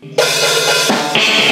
Thank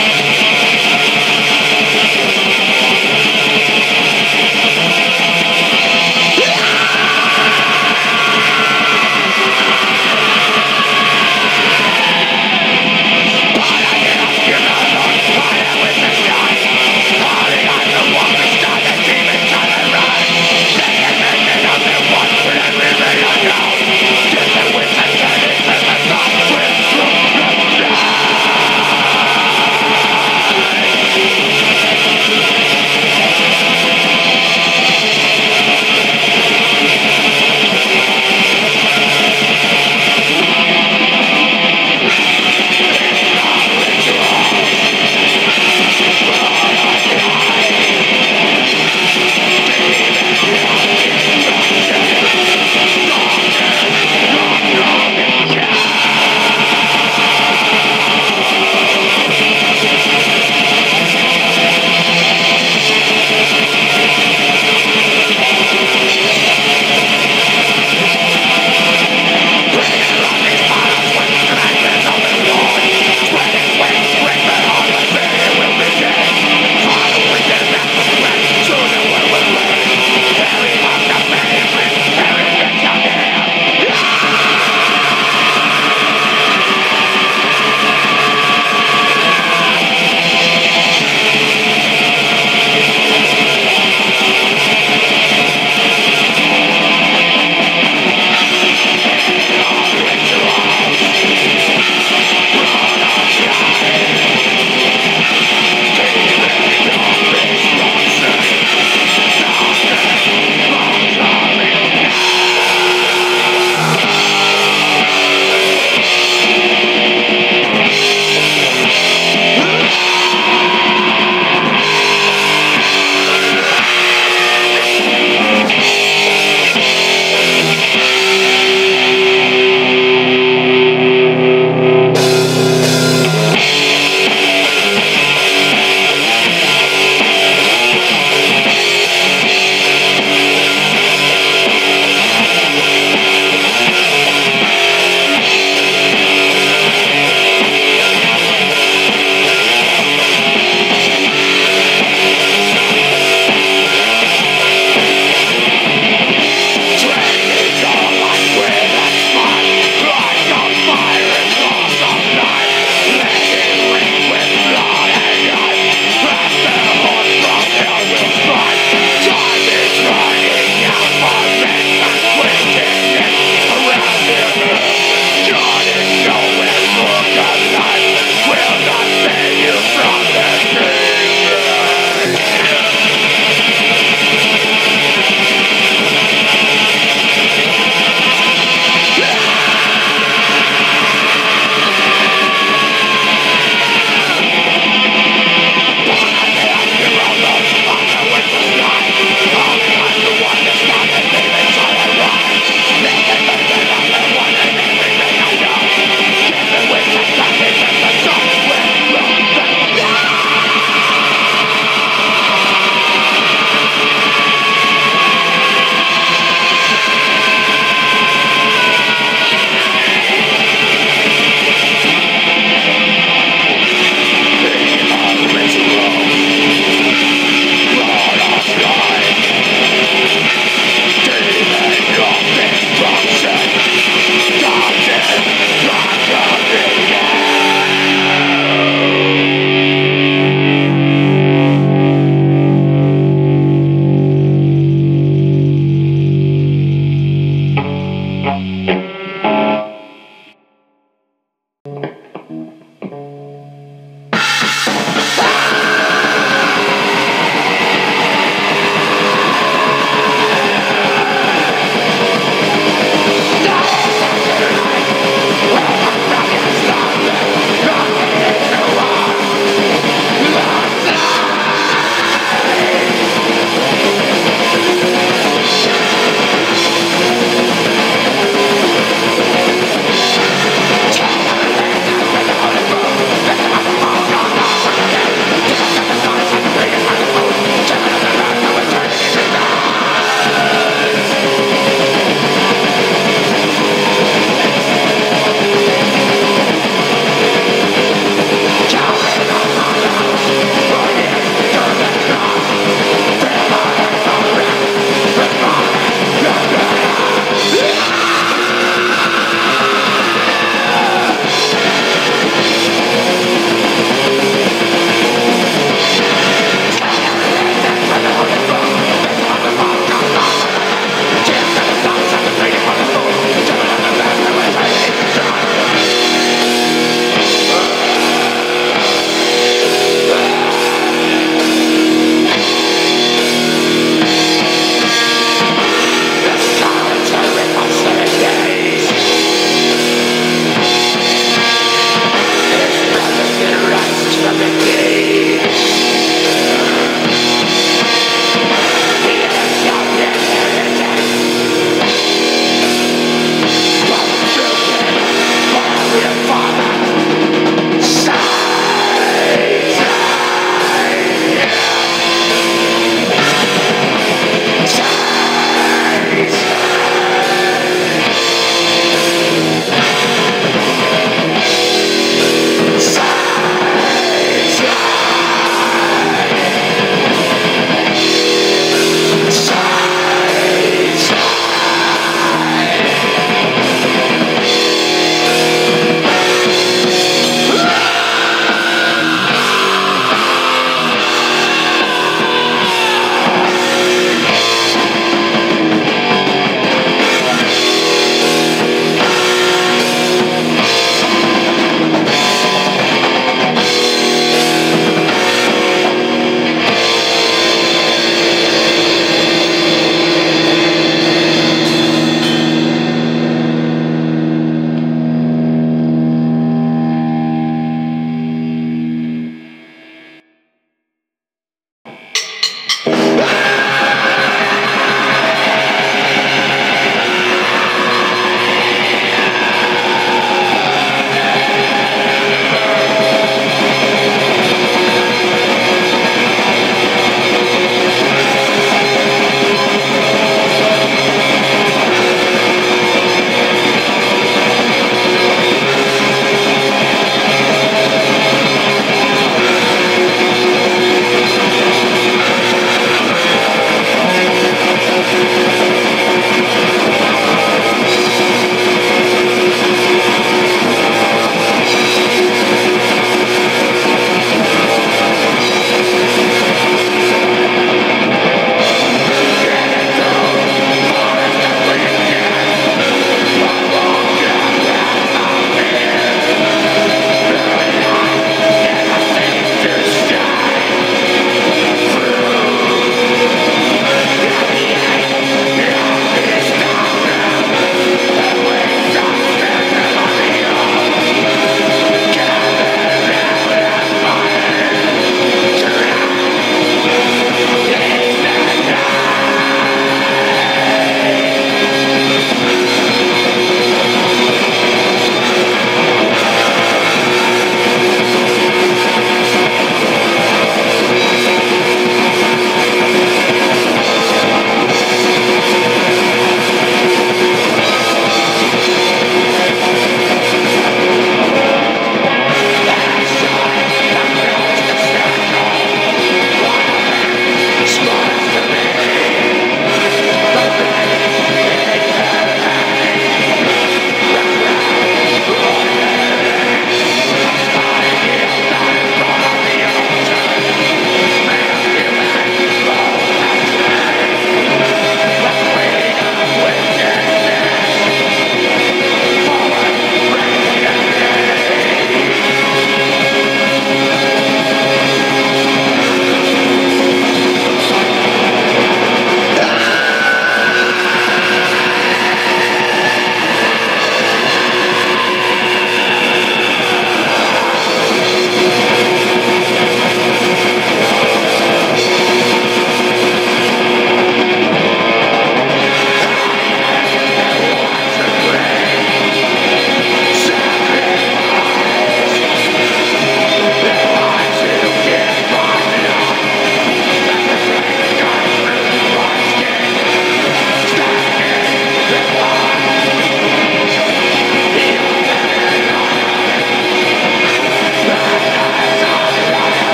Fire!